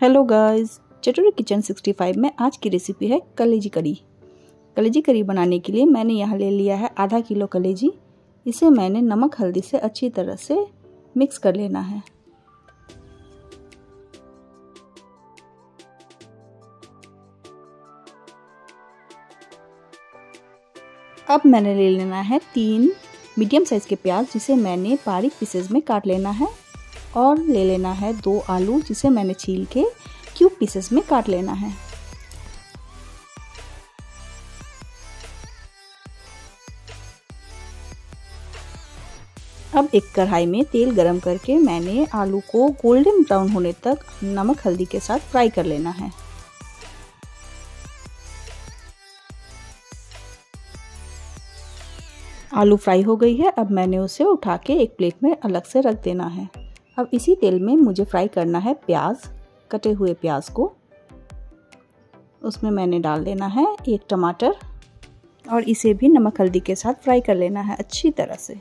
Hello guys, चटोरी kitchen 65 में आज की रेसिपी है कलेजी करी। कलेजी करी बनाने के लिए मैंने यहाँ ले लिया है आधा किलो कलेजी। इसे मैंने नमक हल्दी से अच्छी तरह से मिक्स कर लेना है। अब मैंने ले लेना है तीन मीडियम साइज़ के प्याज जिसे मैंने बारीक पीसेस में काट लेना है। और ले लेना है दो आलू, जिसे मैंने छील के क्यूब पीसेस में काट लेना है। अब एक कढ़ाई में तेल गरम करके मैंने आलू को गोल्डन ब्राउन होने तक नमक हल्दी के साथ फ्राई कर लेना है। आलू फ्राई हो गई है, अब मैंने उसे उठा के एक प्लेट में अलग से रख देना है। अब इसी तेल में मुझे फ्राई करना है प्याज, कटे हुए प्याज को। उसमें मैंने डाल देना है एक टमाटर और इसे भी नमक हल्दी के साथ फ्राई कर लेना है अच्छी तरह से।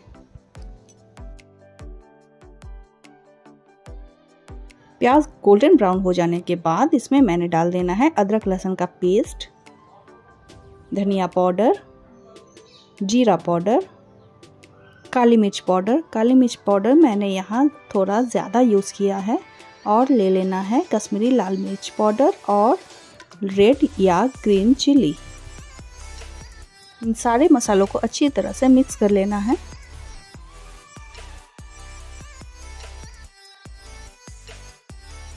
प्याज गोल्डन ब्राउन हो जाने के बाद इसमें मैंने डाल देना है अदरक लहसुन का पेस्ट धनिया पाउडर, जीरा पाउडर काली मिर्च पाउडर। काली मिर्च पाउडर मैंने यहाँ थोड़ा ज़्यादा यूज़ किया है और ले लेना है कश्मीरी लाल मिर्च पाउडर और रेड या ग्रीन चिली। इन सारे मसालों को अच्छी तरह से मिक्स कर लेना है।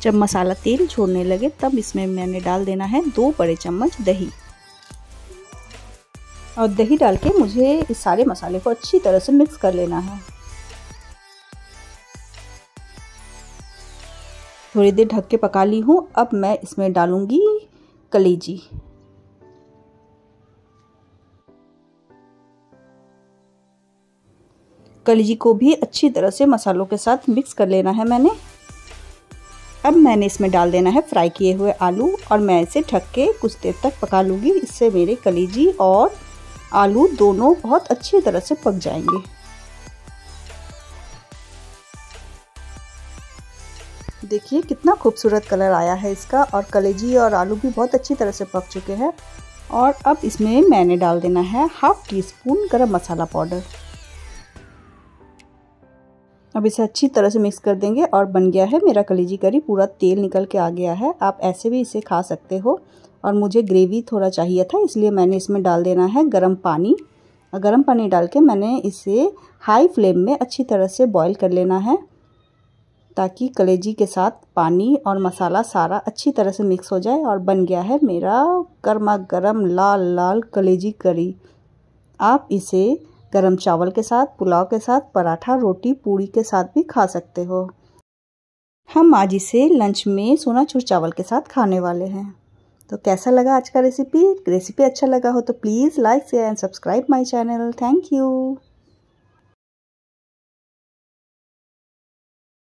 जब मसाला तेल छोड़ने लगे तब इसमें मैंने डाल देना है दो बड़े चम्मच दही। और दही डाल के मुझे इस सारे मसाले को अच्छी तरह से मिक्स कर लेना है। थोड़ी देर ढक के पका ली हूँ। अब मैं इसमें डालूँगी कलेजी। कलेजी को भी अच्छी तरह से मसालों के साथ मिक्स कर लेना है मैंने। अब मैंने इसमें डाल देना है फ्राई किए हुए आलू और मैं इसे ढक के कुछ देर तक पका लूँगी। इससे मेरे कलेजी और आलू दोनों बहुत अच्छी तरह से पक जाएँगे। देखिए, कितना खूबसूरत कलर आया है इसका, और कलेजी और आलू भी बहुत अच्छी तरह से पक चुके हैं। और अब इसमें मैंने डाल देना है हाफ़ टी स्पून गरम मसाला पाउडर। अब इसे अच्छी तरह से मिक्स कर देंगे, और बन गया है मेरा कलेजी करी, पूरा तेल निकल के आ गया है। आप ऐसे भी इसे खा सकते हो। और मुझे ग्रेवी थोड़ा चाहिए था, इसलिए मैंने इसमें डाल देना है गर्म पानी। गर्म पानी डाल के मैंने इसे हाई फ्लेम में अच्छी तरह से बॉईल कर लेना है, ताकि कलेजी के साथ पानी और मसाला सारा अच्छी तरह से मिक्स हो जाए और बन गया है मेरा गर्मा गर्म लाल लाल कलेजी करी। आप इसे गरम चावल के साथ, पुलाव के साथ, पराठा, रोटी, पूड़ी के साथ भी खा सकते हो। हम आज इसे लंच में सोना चूर चावल के साथ खाने वाले हैं। तो कैसा लगा आज का रेसिपी रेसिपी अच्छा लगा हो तो please like share and subscribe my channel thank you